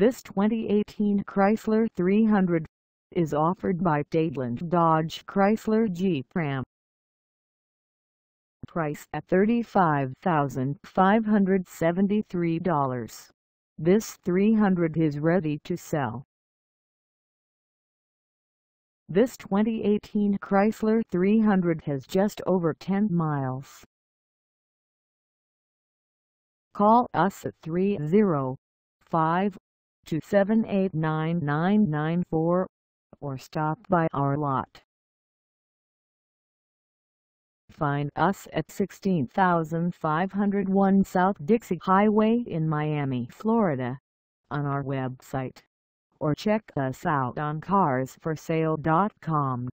This 2018 Chrysler 300 is offered by Dadeland Dodge Chrysler Jeep Ram. Price at $35,573. This 300 is ready to sell. This 2018 Chrysler 300 has just over 10 miles. Call us at 305 2789994 or stop by our lot. Find us at 16501 South Dixie Highway in Miami, Florida on our website or check us out on carsforsale.com.